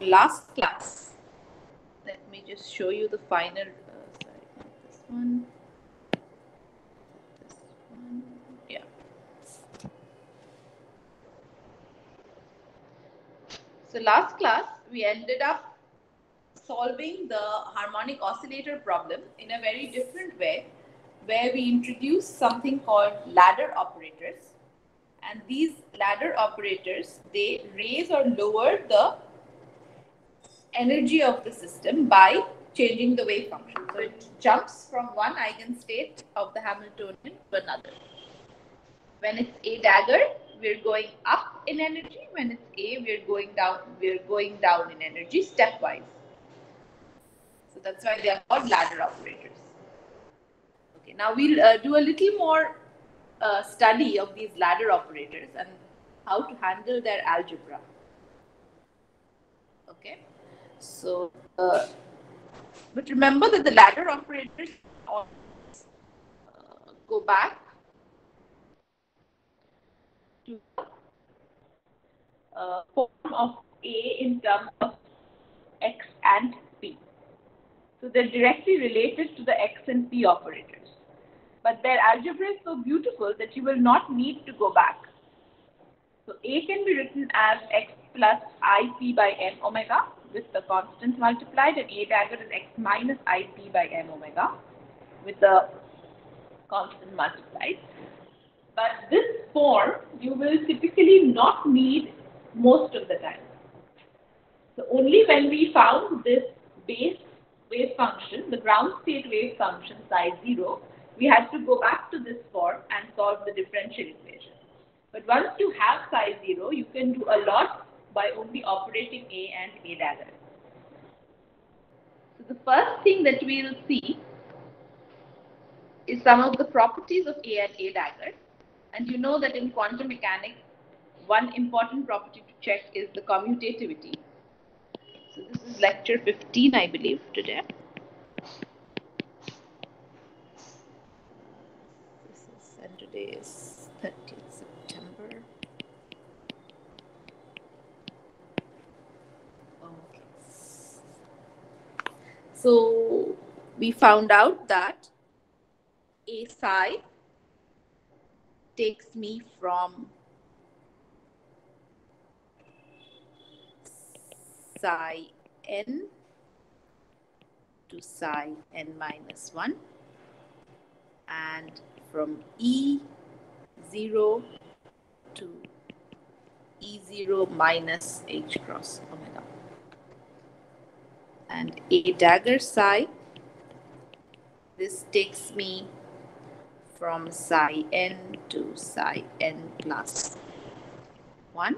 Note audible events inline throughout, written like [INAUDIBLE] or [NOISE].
Last class, let me just show you the final, uh, sorry, this one. This one, yeah. So last class, we ended up solving the harmonic oscillator problem in a very different way, where we introduced something called ladder operators. And these ladder operators, they raise or lower the energy of the system by changing the wave function. So it jumps from one eigenstate of the Hamiltonian to another. When it's a dagger, we're going up in energy. When it's a, we're going down. We're going down in energy stepwise. So that's why they are called ladder operators. Okay, now we'll uh, do a little more uh, study of these ladder operators and how to handle their algebra. Okay, so uh, but remember that the ladder operators uh, go back to uh, form of A in terms of X and P. So they're directly related to the X and P operators. But their algebra is so beautiful that you will not need to go back. So A can be written as X plus IP by M omega with the constants multiplied and A dagger is X minus IP by M omega with the constant multiplied. But this form you will typically not need most of the time. So only when we found this base wave function, the ground state wave function psi 0, we had to go back to this form and solve the differential equation. But once you have psi 0, you can do a lot by only operating A and A dagger. So the first thing that we will see is some of the properties of A and A dagger. And you know that in quantum mechanics, one important property to check is the commutativity. So this is lecture 15, I believe, today. This is, today is 30th September. Okay. So we found out that a psi takes me from psi n to psi n minus 1 and from E0 to E0 minus H cross omega. And A dagger psi, this takes me from psi n to psi n plus 1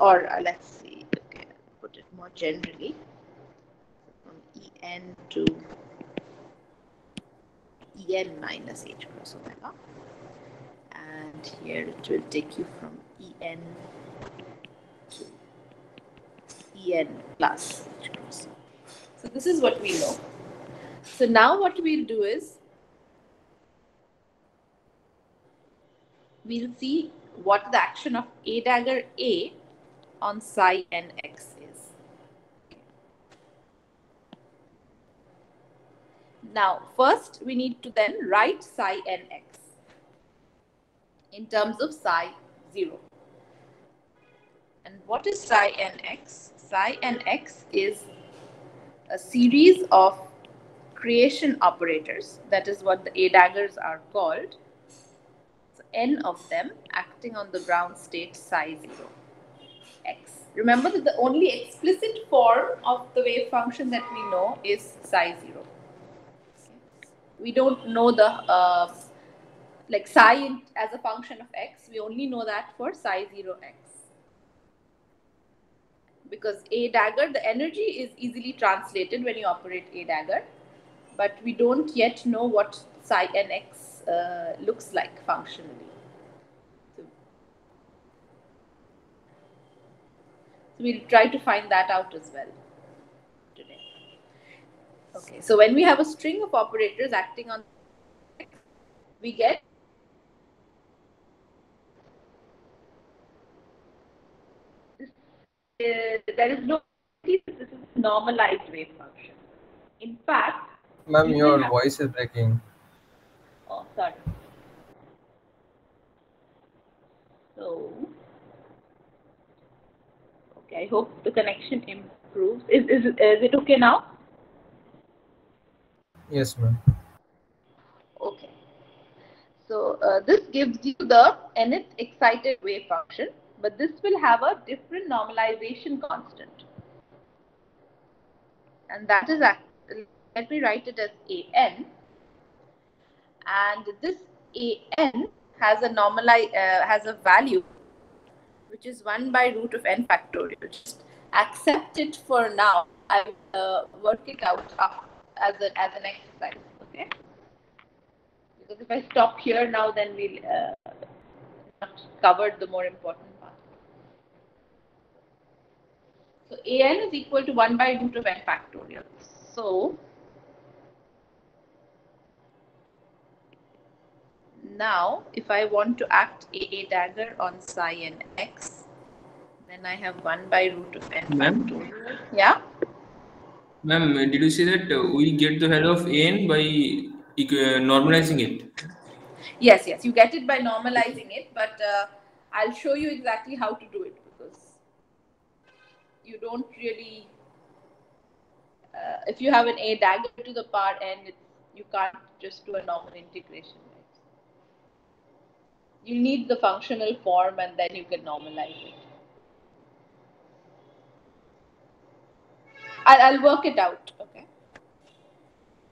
or uh, let's see okay put it more generally. From en to en minus h cross omega and here it will take you from en en plus so this is what we know so now what we'll do is we'll see what the action of A dagger A on psi nx is. Now, first we need to then write psi nx in terms of psi 0. And what is psi nx? Psi and x is a series of creation operators. That is what the A daggers are called n of them acting on the ground state psi 0 x. Remember that the only explicit form of the wave function that we know is psi 0. We don't know the uh, like psi as a function of x. We only know that for psi 0 x. Because A dagger, the energy is easily translated when you operate A dagger, but we don't yet know what psi nx uh, looks like functionally. So, so we'll try to find that out as well today. Okay, so when we have a string of operators acting on x, we get uh, there is no this is normalized wave function. In fact, Ma'am, you your voice is breaking. Oh, sorry. So, okay, I hope the connection improves. Is, is, is it okay now? Yes, ma'am. Okay. So, uh, this gives you the nth excited wave function, but this will have a different normalization constant. And that is, let me write it as an. And this an has a normalize, uh, has a value which is 1 by root of n factorial. Just accept it for now. I will uh, work it out as, a, as an exercise. Okay. Because if I stop here now, then we'll uh, not cover the more important part. So an is equal to 1 by root of n factorial. So now if I want to act a dagger on psi n x, then I have 1 by root of n factorial. Yeah? Ma'am, did you say that uh, we get the value of an by normalizing it? Yes, yes, you get it by normalizing it, but uh, I'll show you exactly how to do it you don't really. Uh, if you have an a dagger to the part n, it's, you can't just do a normal integration. Right? You need the functional form and then you can normalize it. I'll, I'll work it out, okay?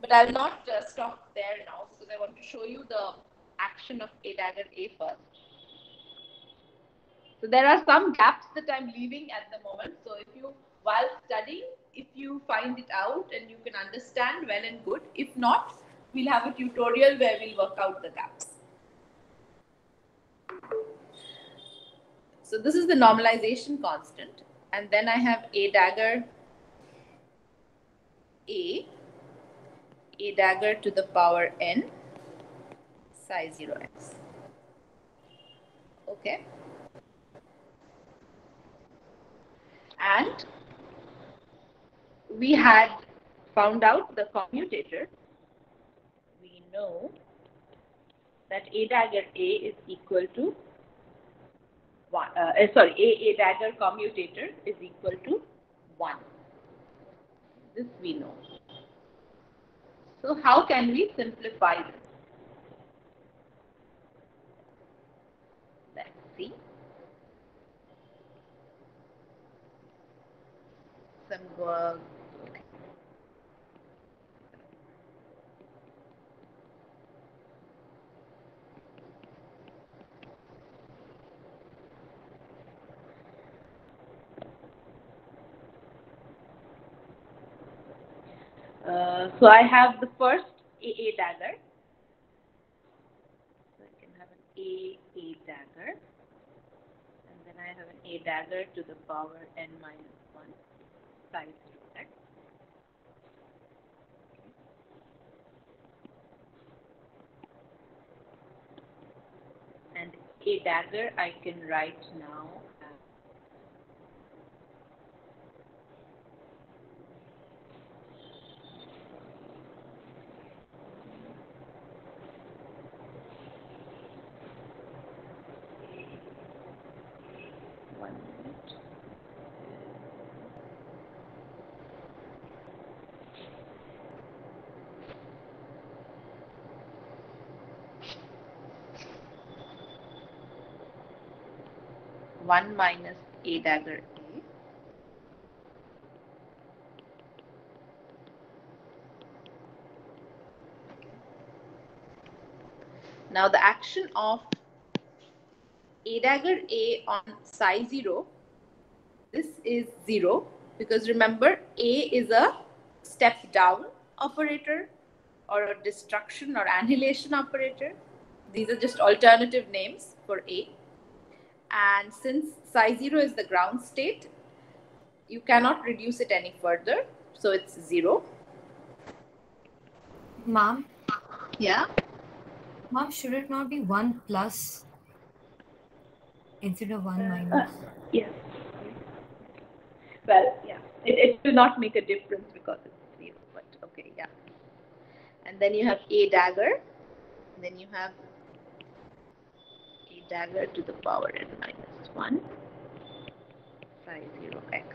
But I'll not uh, stop there now because I want to show you the action of A dagger A first. So there are some gaps that I'm leaving at the moment. So if you, while studying, if you find it out and you can understand, well and good. If not, we'll have a tutorial where we'll work out the gaps. So this is the normalization constant. And then I have A dagger A, A dagger to the power n psi 0x. Okay. And we had found out the commutator. We know that A dagger A is equal to one, uh, uh, sorry, A, A dagger commutator is equal to 1. This we know. So how can we simplify this? Let's see. Uh, so I have the first AA dagger. So I can have an AA dagger. And then I have an A dagger to the power n minus 1 size. And A dagger I can write now 1 minus a dagger a. Now the action of a dagger a on psi 0, this is 0 because remember a is a step down operator or a destruction or annihilation operator. These are just alternative names for a. And since psi 0 is the ground state, you cannot reduce it any further. So it's 0. Ma'am, Yeah. ma'am, should it not be 1 plus instead of 1 Uh, minus? Yes. Well, yeah, it, it will not make a difference because it's zero, but okay, yeah. And then you have a dagger, then you have a dagger to the power n minus 1 psi 0 x.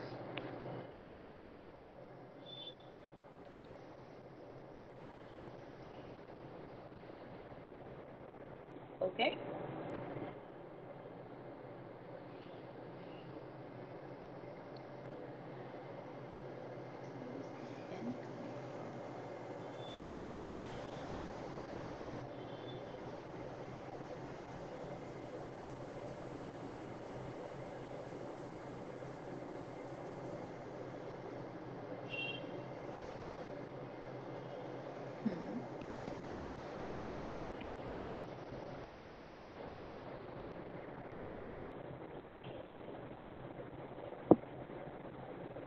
Okay.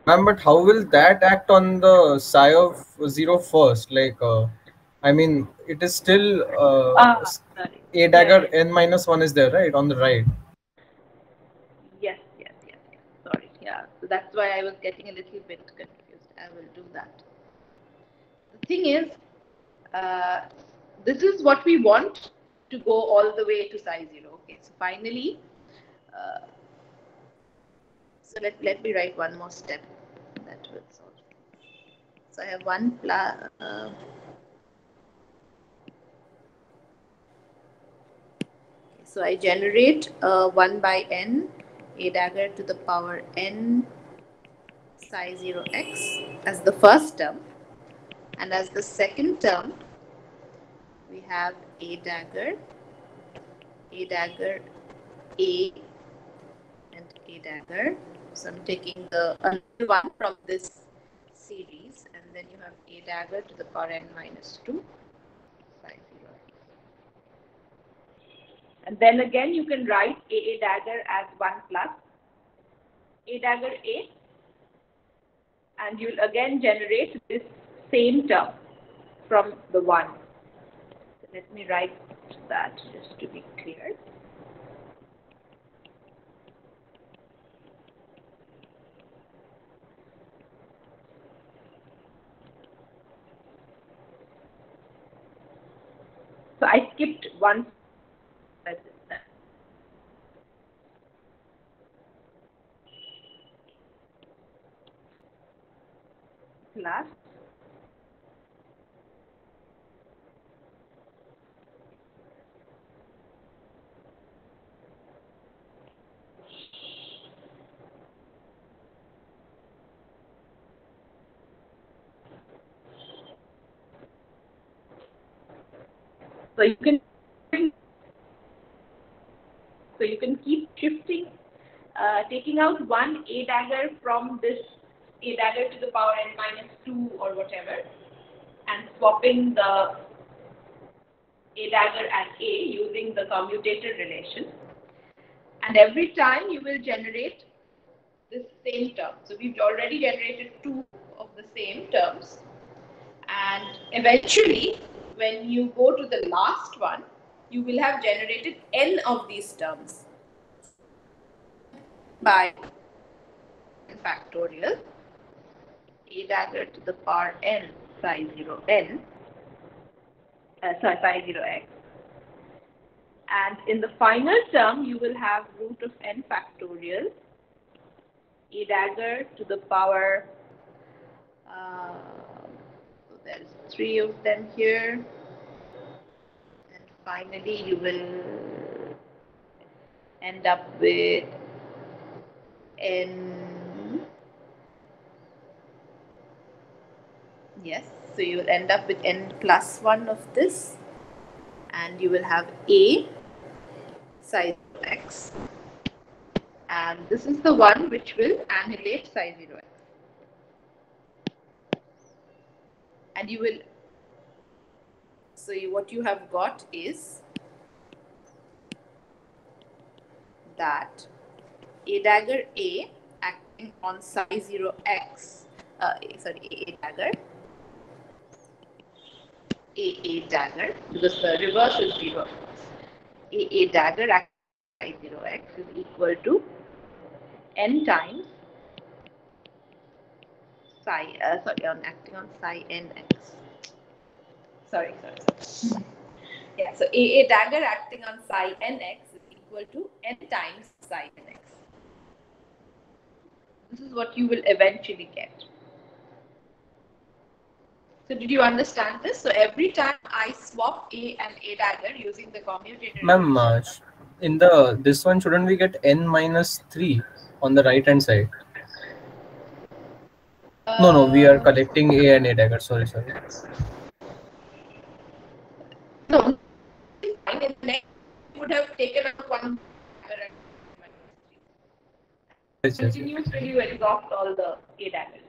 Ma'am, but how will that act on the psi of zero first? Like, uh, I mean, it is still uh, Ah, a dagger Yeah, n minus one is there, right, on the right? Yes, yes, yes, yes. Sorry. Yeah. So that's why I was getting a little bit confused. I will do that. The thing is, uh, this is what we want to go all the way to psi zero. Okay. So finally, uh, so let, let me write one more step that will solve. So I have one plus. Uh, So I generate uh, 1 by n a dagger to the power n psi 0x as the first term. And as the second term, we have a dagger, a dagger, a, and a dagger. So I'm taking the one from this series, and then you have a dagger to the power n minus 2 psi 0x. And then again, you can write AA dagger as 1 plus A dagger A. And you'll again generate this same term from the 1. So let me write that just to be clear. So I skipped one plus so you can so you can keep shifting uh, taking out one a dagger from this a dagger to the power n minus 2 or whatever and swapping the a dagger and a using the commutator relation. And every time you will generate this same term. So we've already generated two of the same terms. And eventually when you go to the last one you will have generated n of these terms by factorial a dagger to the power n psi 0 n uh, sorry psi 0 x. And in the final term you will have root of n factorial a dagger to the power uh, there's three of them here. And finally you will end up with n. Yes, so you will end up with n plus 1 of this. And you will have a 0 x. And this is the one which will annihilate psi 0 x. And you will, so you, what you have got is that a dagger A acting on psi 0 x, uh, sorry, a dagger a A dagger because the reverse is 0. A A dagger at 0x is equal to n times psi, uh, sorry, on acting on psi nx. Sorry, sorry. sorry. yeah, so a dagger acting on psi nx is equal to n times psi nx. This is what you will eventually get. So did you understand this? So every time I swap A and A dagger using the commutator. Ma'am, uh, in the this one, shouldn't we get n minus three on the right hand side? No, no, we are collecting A and A dagger. Sorry, sorry. No, fine. In next, you would have taken out one dagger and Yes, yes, yes. continues till you exhaust all the A daggers.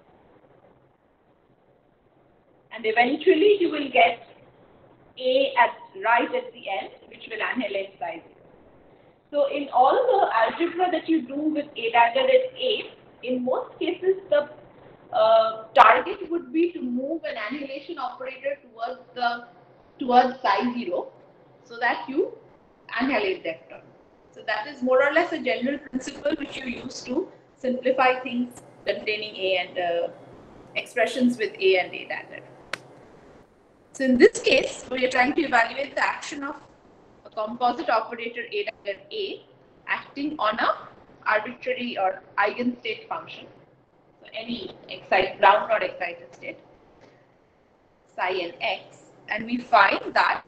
And eventually you will get A at right at the end, which will annihilate psi zero. So in all the algebra that you do with A dagger at A, in most cases the uh, target would be to move an annihilation operator towards the towards psi zero, so that you annihilate that term. So that is more or less a general principle which you use to simplify things containing A and uh, expressions with A and A dagger. So in this case, we are trying to evaluate the action of a composite operator A dagger A acting on a arbitrary or eigenstate function. Any excited, ground or excited state, psi and x, and we find that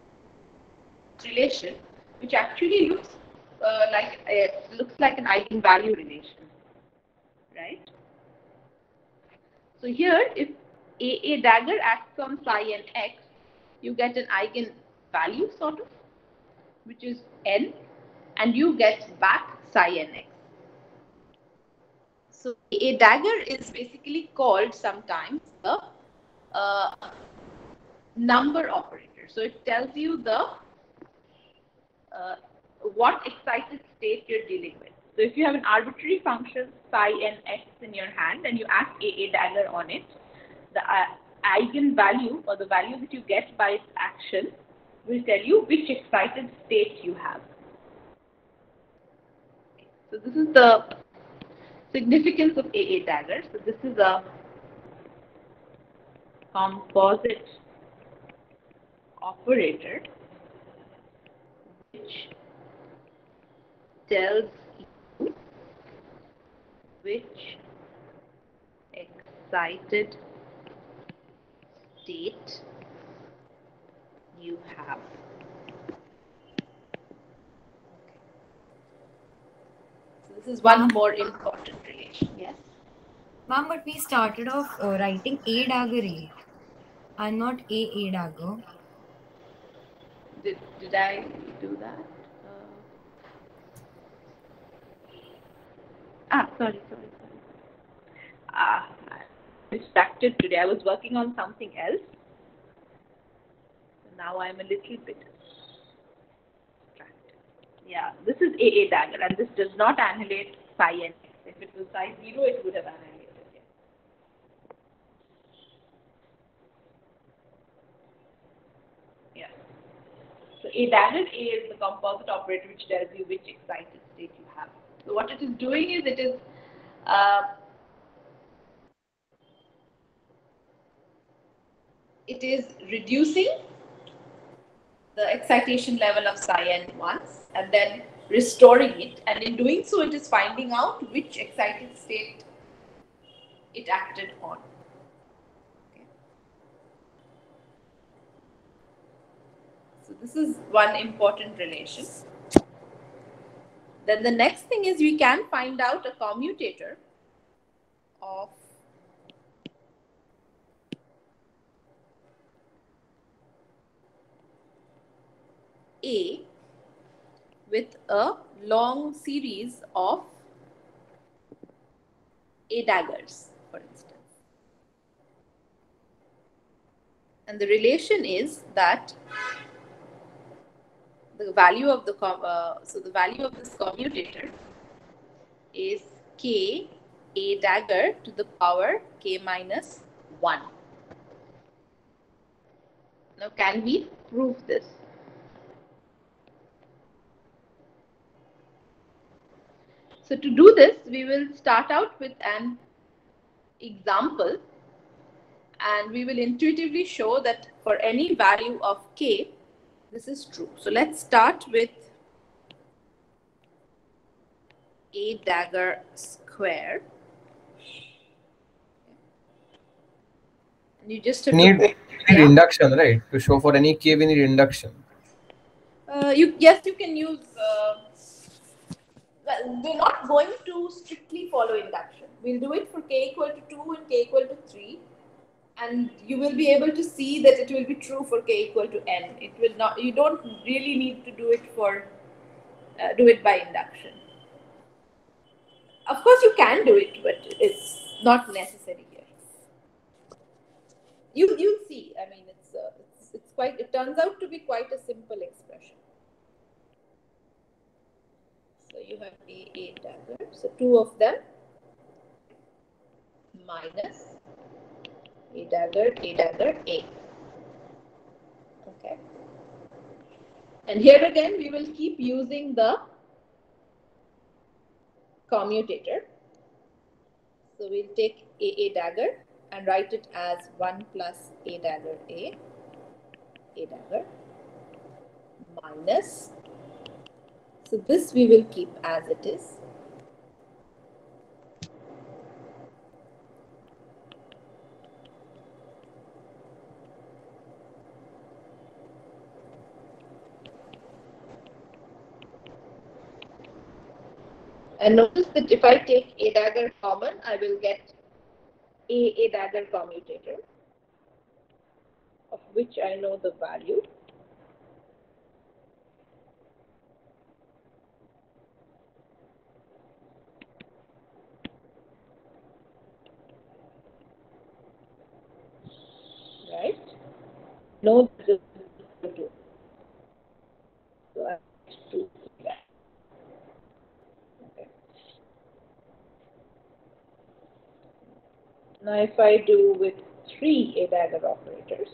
relation which actually looks uh, like a, looks like an eigenvalue relation, right? So here, if a, a dagger acts on psi and x, you get an eigenvalue sort of, which is n, and you get back psi and x. So a dagger is basically called sometimes the uh, number operator. So it tells you the uh, what excited state you're dealing with. So if you have an arbitrary function psi and x in your hand and you act a, a dagger on it, the uh, eigenvalue or the value that you get by its action will tell you which excited state you have. So this is the significance of AA dagger. So this is a composite operator which tells you which excited state you have. This is one more important relation. Yes. Ma'am, but we started off uh, writing A dagger A and not A A dagger. Did, did I do that? Uh, ah, sorry, sorry, sorry. Ah, I'm distracted today. I was working on something else. So now I'm a little bit. Yeah, this is AA dagger and this does not annihilate psi x. If it was psi 0, it would have annihilated. Yeah. Yeah. So A dagger A is the composite operator which tells you which excited state you have. So what it is doing is it is uh, it is reducing the excitation level of psi n once and then restoring it and in doing so it is finding out which excited state it acted on. Okay. So this is one important relation. Then the next thing is we can find out a commutator of A with a long series of A daggers, for instance. And the relation is that the value of the uh, so the value of this commutator is k a dagger to the power k minus 1. Now, can we prove this? So to do this, we will start out with an example and we will intuitively show that for any value of k, this is true. So let's start with a dagger square. And you just have need, to induction, right? To show for any k, we need induction. Uh, you yes, you can use. Uh, well, we're not going to strictly follow induction. We'll do it for k equal to two and k equal to three, and you will be able to see that it will be true for k equal to n. It will not. You don't really need to do it for uh, do it by induction. Of course, you can do it, but it's not necessary here. You you'll see. I mean, it's uh, it's, it's quite. It turns out to be quite a simple expression. So you have a a dagger. So two of them minus a dagger a dagger a. Okay. And here again, we will keep using the commutator. So we'll take a a dagger and write it as 1 plus a dagger a, a dagger, minus. So this we will keep as it is. And notice that if I take a dagger common, I will get a, a dagger commutator of which I know the value. Right? No. Now if I do with three A dagger operators,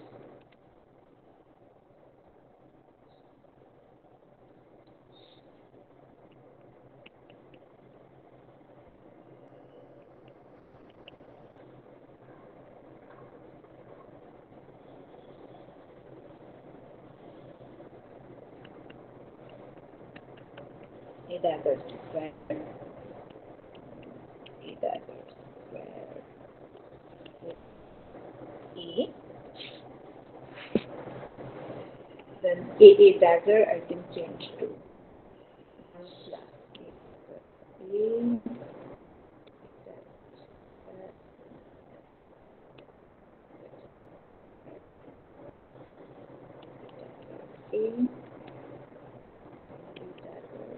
A dagger square, A dagger square, E. Then A dagger I can change to one plus A dagger A. A. A dagger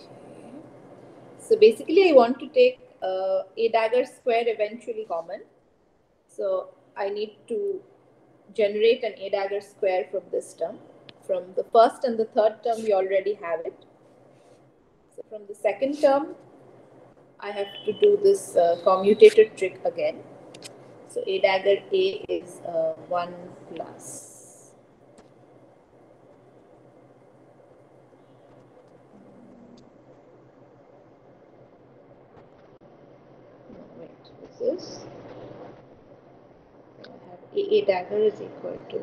Okay. So basically, I want to take uh, a dagger square eventually common. So I need to generate an a dagger square from this term. From the first and the third term, we already have it. So from the second term, I have to do this uh, commutator trick again. So a dagger a is uh, 1 plus. dagger is equal to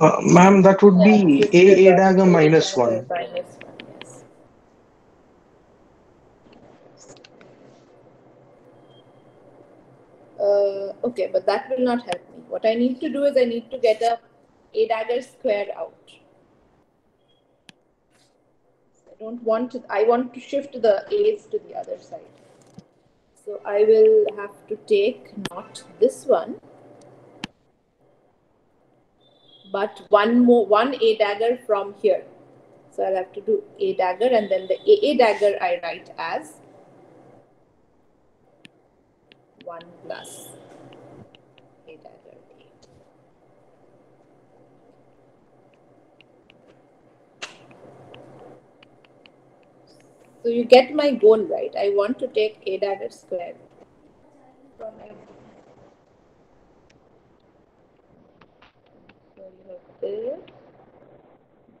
Uh, ma'am, that would be A A dagger minus one. Minus uh, okay, but that will not help me. What I need to do is I need to get a a dagger square out. I don't want to, I want to shift the a's to the other side. So I will have to take not this one, but one more, one a dagger from here. So I'll have to do a dagger and then the a, a dagger I write as 1 plus a dagger a. So you get my goal right. I want to take a dagger square from this.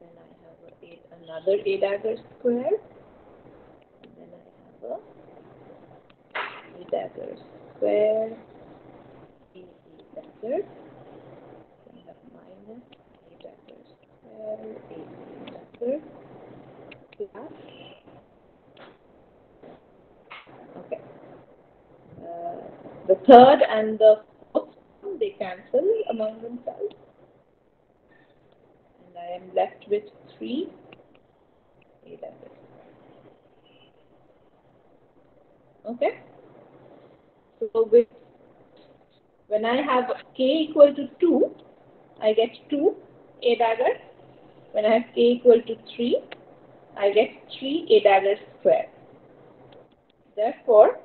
Then I have a eight, another a dagger square. And then I have a a dagger square. A, a dagger. Then I have minus a dagger square. A, a dagger. Plus. Okay. Uh, the third and the fourth they cancel among themselves. And I am left with three A daggers. Okay. So with when I have k equal to 2, I get 2 A daggers. When I have k equal to 3, I get 3 A daggers square. Therefore,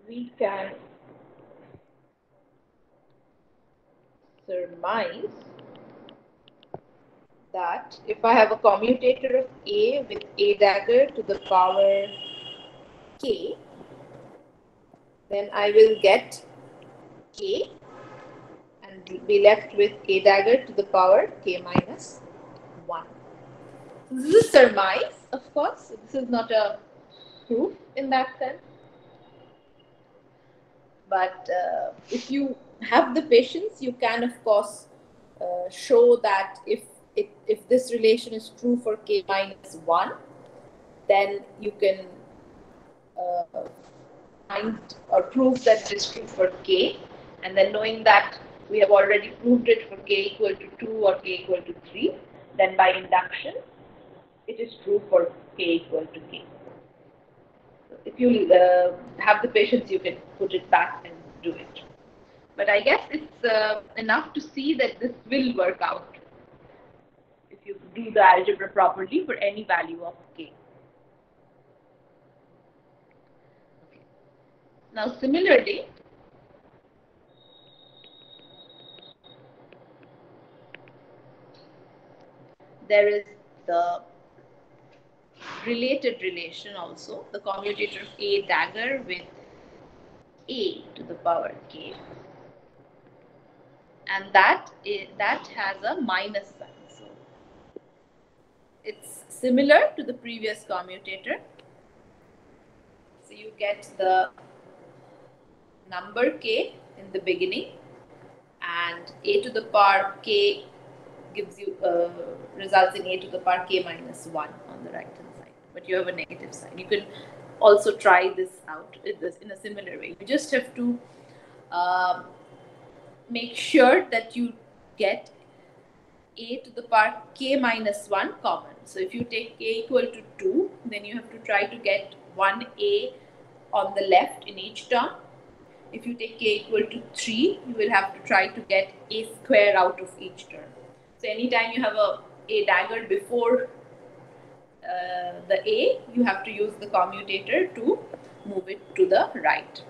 we can surmise that if I have a commutator of A with A dagger to the power K, then I will get K and be left with A dagger to the power K minus 1. This is a surmise, of course. This is not a proof in that sense. But uh, if you have the patience, you can, of course, uh, show that if it, if this relation is true for k minus 1, then you can uh, find or prove that it is true for k. And then knowing that we have already proved it for k equal to 2 or k equal to 3, then by induction, it is true for k equal to k. If you uh, have the patience, you can put it back and do it. But I guess it's uh, enough to see that this will work out if you do the algebra properly for any value of k. Now similarly, there is the related relation also, the commutator of A dagger with A to the power K. And that is, that has a minus sign. So it's similar to the previous commutator. So you get the number K in the beginning and A to the power K gives you uh, results in a to the power k minus 1 on the right but you have a negative sign you can also try this out in, a similar way. You just have to um, make sure that you get a to the power k minus 1 common. So if you take k equal to 2 then you have to try to get 1a on the left in each term. If you take k equal to 3 you will have to try to get a square out of each term. So anytime you have a, a dagger before uh, the A, you have to use the commutator to move it to the right.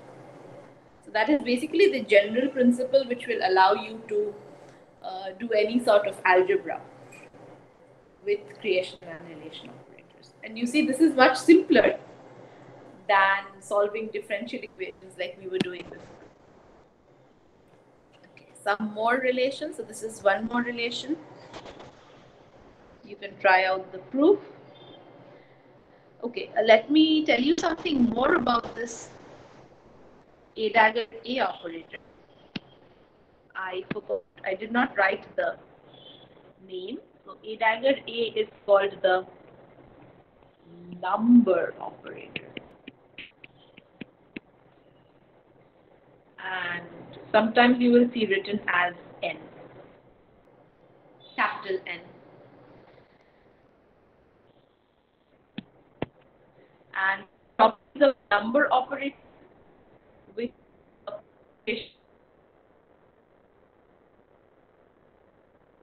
So that is basically the general principle which will allow you to uh, do any sort of algebra with creation and annihilation operators. And you see this is much simpler than solving differential equations like we were doing before some more relations. So this is one more relation. You can try out the proof. Okay, uh, let me tell you something more about this A dagger A operator. I forgot, I did not write the name. So A dagger A is called the number operator. and sometimes you will see written as n, capital N. And probably the number operator with if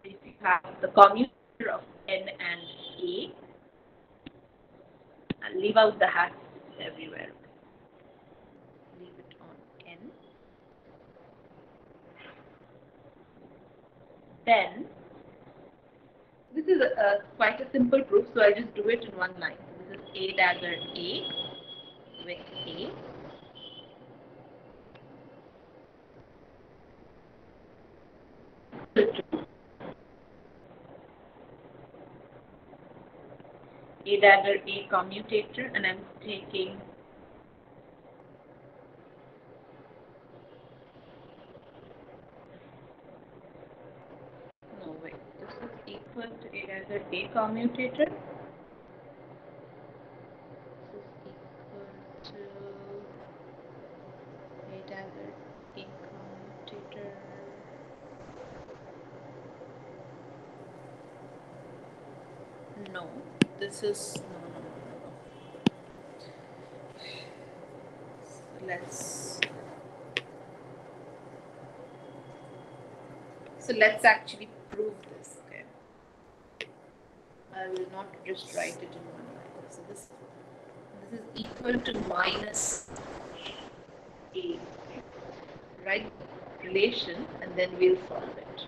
you have the commutator of n and a, and leave out the hats everywhere. Leave it on n. Then, this is a, a, quite a simple proof, so I'll just do it in one line. A dagger A with A. A dagger A commutator and I'm taking no wait this is equal to A dagger A commutator this is equal to A dagger A commutator no this so let's so let's actually prove this okay? I will not just write it in one line so this this is equal to minus a. Write relation and then we'll solve it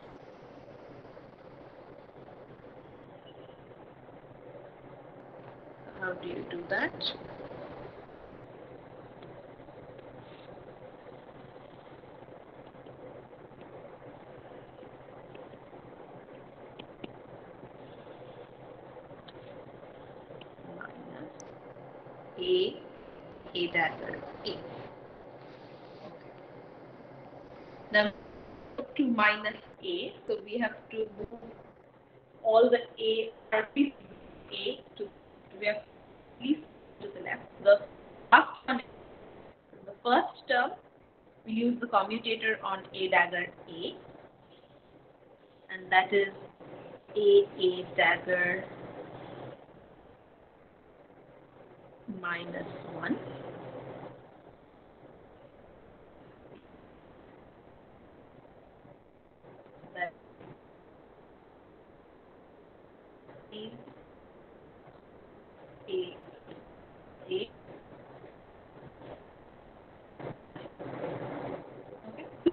How do you do that? A, A dagger, A. Okay. Now, to minus A, so we have to move all the A, A to we have least to the left. The first one, the first term, we use the commutator on A dagger A, and that is A A dagger minus one. That A A A.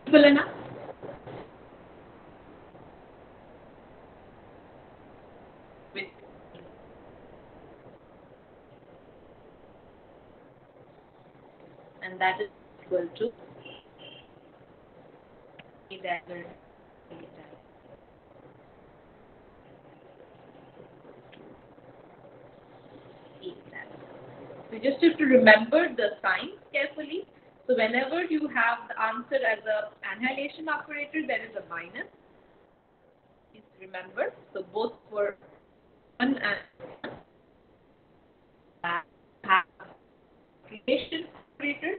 Simple and that is equal to A dagger. We just have to remember the signs carefully. So whenever you have the answer as a annihilation operator, there is a minus. Please remember. So both for one and operator,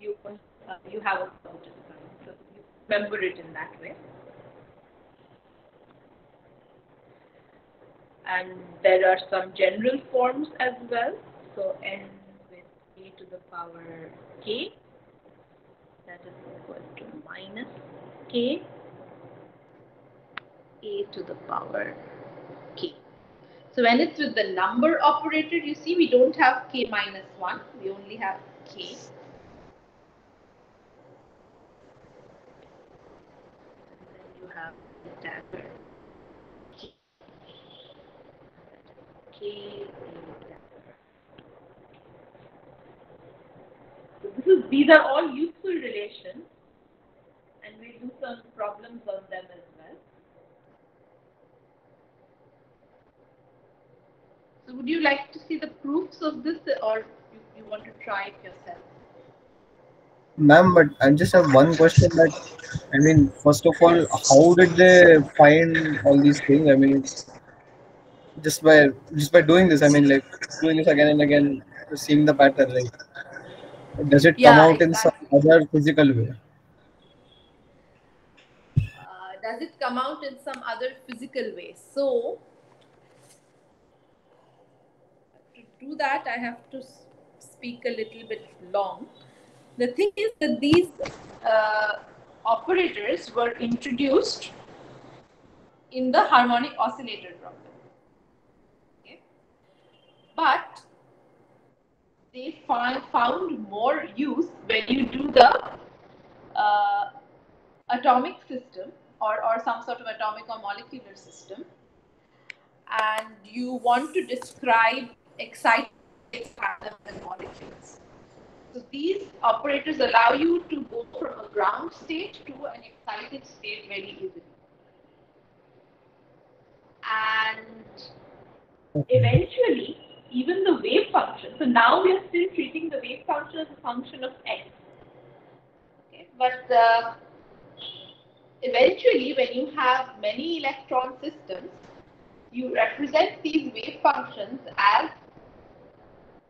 you uh, you have a positive sign. So you remember it in that way. and there are some general forms as well. So n with a to the power k, that is equal to minus k, a to the power k. So when it's with the number operator, you see we don't have k minus 1, we only have k. And you have the dagger k. This is, these are all useful relations some problems on them as well. So would you like to see the proofs of this or you, you want to try it yourself? Ma'am, but I just have one question that, I mean, first of all, how did they find all these things? I mean, just by just by doing this, I mean, like doing this again and again, seeing the pattern, like, does it come Yeah, out in some other physical way? uh, does it come out in some other physical way? So, to do that, I have to speak a little bit long. The thing is that these uh, operators were introduced in the harmonic oscillator problem. Okay? But they find, found more use when you do the uh, atomic system or, or some sort of atomic or molecular system and you want to describe excited atoms and molecules. So these operators allow you to go from a ground state to an excited state very easily. And eventually, even the wave function, so now we are still treating the wave function as a function of x. Okay? But uh, eventually, when you have many electron systems, you represent these wave functions as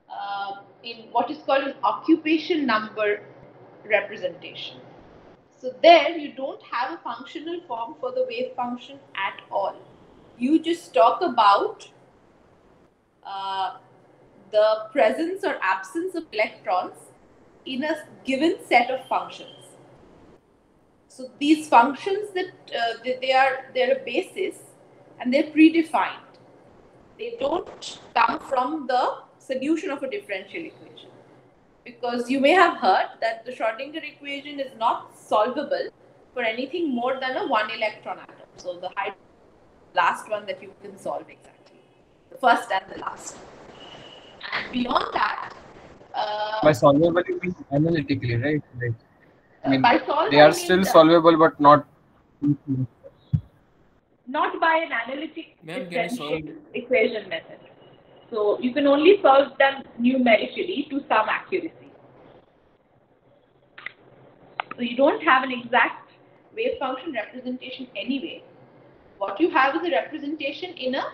uh, in what is called an occupation number representation. So there you don't have a functional form for the wave function at all. You just talk about uh, the presence or absence of electrons in a given set of functions. So these functions that uh, they, they are they're a basis and they're predefined. They don't come from the solution of a differential equation. Because you may have heard that the Schrodinger equation is not solvable for anything more than a one electron atom. So the last one that you can solve exactly. The first and the last. And beyond that, uh, By solvable, you mean analytically, right? Like, I mean, by solve, they I are mean still the- solvable, but not. not by an analytic Ma'am, can you differential equation method. So you can only solve them numerically to some accuracy. So you don't have an exact wave function representation anyway. What you have is a representation in a,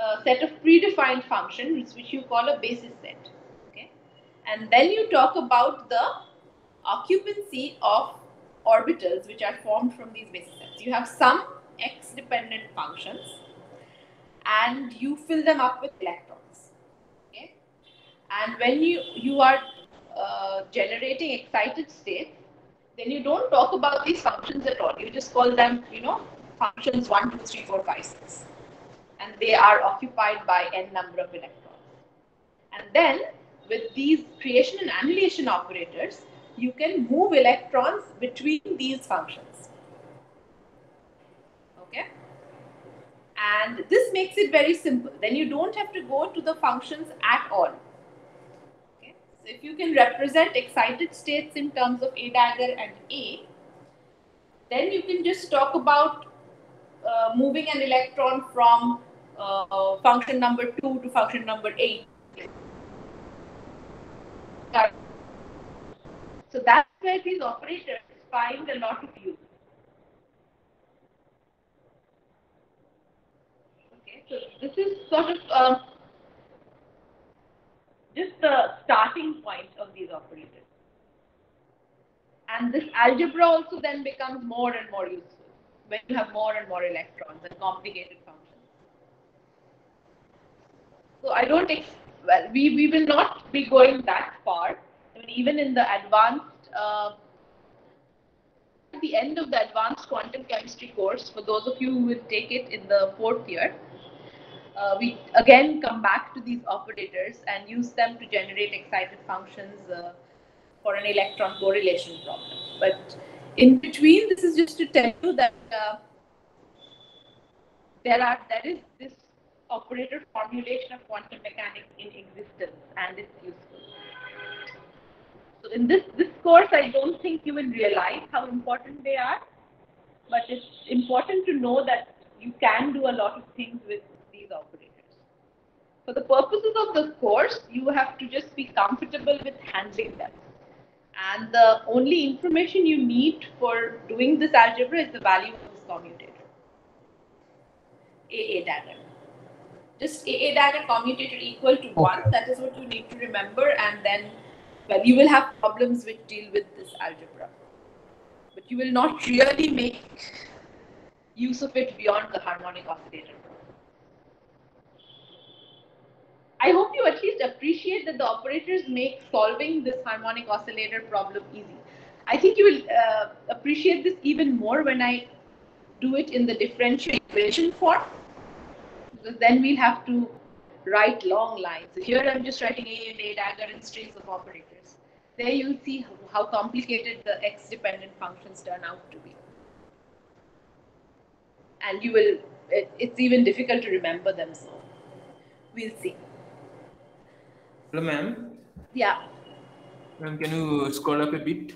uh set of predefined functions, which you call a basis set. Okay, and then you talk about the occupancy of orbitals which are formed from these basis sets. You have some x-dependent functions, and you fill them up with electrons. Okay, and when you you are uh, generating excited states, then you don't talk about these functions at all. You just call them, you know, functions 1, 2, 3, 4, 5, 6. And they are occupied by n number of electrons. And then with these creation and annihilation operators, you can move electrons between these functions. Okay? And this makes it very simple. Then you don't have to go to the functions at all. Okay? So if you can represent excited states in terms of A dagger and A, then you can just talk about uh, moving an electron from uh, function number 2 to function number 8. So that's where these operators find a lot of use. Okay, so this is sort of um, just the starting point of these operators. And this algebra also then becomes more and more useful when you have more and more electrons and complicated functions. So I don't, well, we, we will not be going that far. I mean, even in the advanced, uh, at the end of the advanced quantum chemistry course, for those of you who will take it in the fourth year, uh, we again come back to these operators and use them to generate excited functions uh, for an electron correlation problem. But in between, this is just to tell you that uh, there are there is this operator formulation of quantum mechanics in existence, and it's useful. So in this this course, I don't think you will realize how important they are, but it's important to know that you can do a lot of things with these operators. For the purposes of the course, you have to just be comfortable with handling them. And the only information you need for doing this algebra is the value of this commutator. AA dagger. Just AA dagger commutator equal to 1. That is what you need to remember. And then well, you will have problems which deal with this algebra, but you will not really make use of it beyond the harmonic oscillator. I hope you at least appreciate that the operators make solving this harmonic oscillator problem easy. I think you will uh, appreciate this even more when I do it in the differential equation form, because then we'll have to write long lines. Here I'm just writing A and A dagger and strings of operators. There you'll see how, complicated the x-dependent functions turn out to be. And you will, it, it's even difficult to remember them, so we'll see. Hello, ma'am. Yeah, Ma'am, can you scroll up a bit?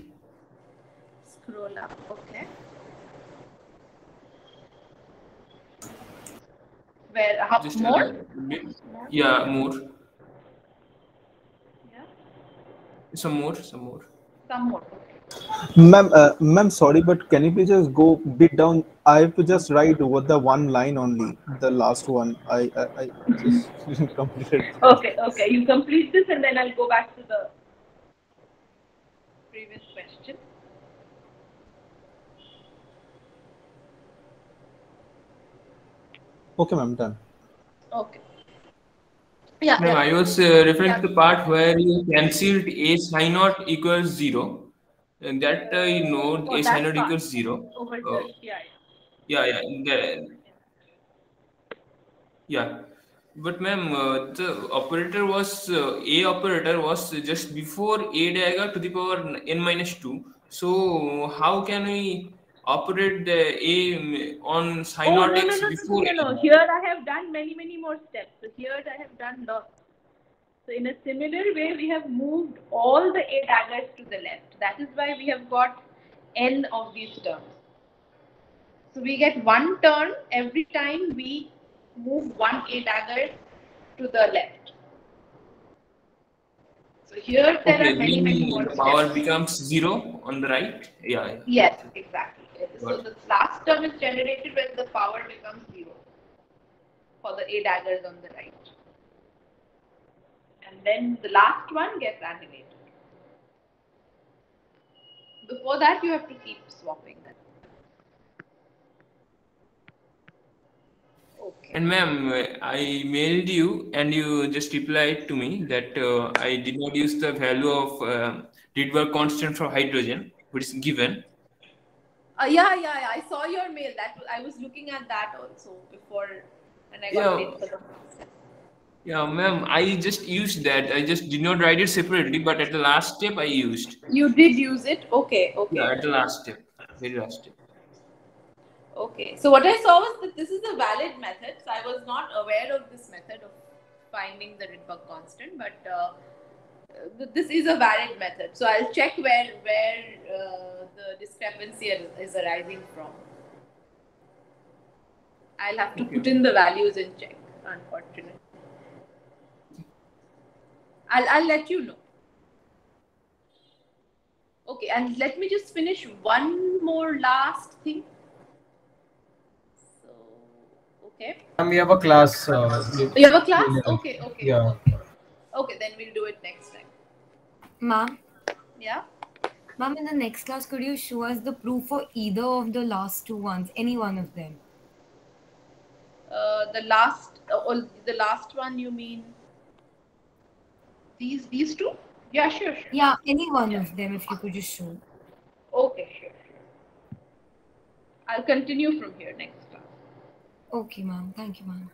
scroll up, okay. Where, how, Just more? Yeah, more. Yeah, Some more, some more. some more, okay. Ma'am, uh, ma'am, sorry, but can you please just go bit down? I have to just write over the one line only, the last one. I I, I just [LAUGHS] completed. Okay, okay. You complete this and then I'll go back to the previous question. Okay, ma'am, done. Okay. Yeah, Ma'am, yeah. I was uh, referring to the part where you cancelled a psi naught equals zero. And that uh, you know Oh, a psi naught equals zero. Over Oh. Yeah, yeah. Yeah, yeah, yeah. But ma'am, uh, the operator was uh, a operator was just before a dagger to the power n minus two. So how can we operate the a on psi Oh, no, no, no, no, before no, no, no. Here I have done many, many more steps. So here I have done lots. So in a similar way, we have moved all the A daggers to the left. That is why we have got n of these terms. So we get one turn every time we move one A dagger to the left. So here there Okay, are many, many more the power steps. becomes zero on the right. Yeah, yeah. Yes, exactly. So the last term is generated when the power becomes zero for the A daggers on the right. And then the last one gets annihilated. Before that, you have to keep swapping them. Okay. And ma'am, I mailed you and you just replied to me that uh, I did not use the value of uh, Rydberg constant for hydrogen, which is given. Uh, yeah, yeah, yeah. I saw your mail. That I was looking at that also before, and I got Yeah. late for the. Yeah, ma'am, I just used that. I just did not write it separately, but at the last step I used. You did use it. Okay, okay. Yeah, at the last step, very last step. Okay, so what I saw was that this is a valid method. So I was not aware of this method of finding the Rydberg constant, but uh, this is a valid method. So I'll check where where uh, the discrepancy is is arising from. I'll have to Okay. put in the values and check. Unfortunately, I'll I'll let you know. Okay, and let me just finish one more last thing. So, okay. And we have a class. Uh, You have a class? Okay, okay. Yeah. Okay. Okay, then we'll do it next time. Ma'am, Yeah. ma'am, in the next class, could you show us the proof for either of the last two ones, any one of them? Uh, the last, uh, the last one you mean? These these two? Yeah, sure, sure. Yeah, any one of them, if you could just show. Okay, sure, sure. I'll continue from here next class. Okay, ma'am. Thank you, ma'am.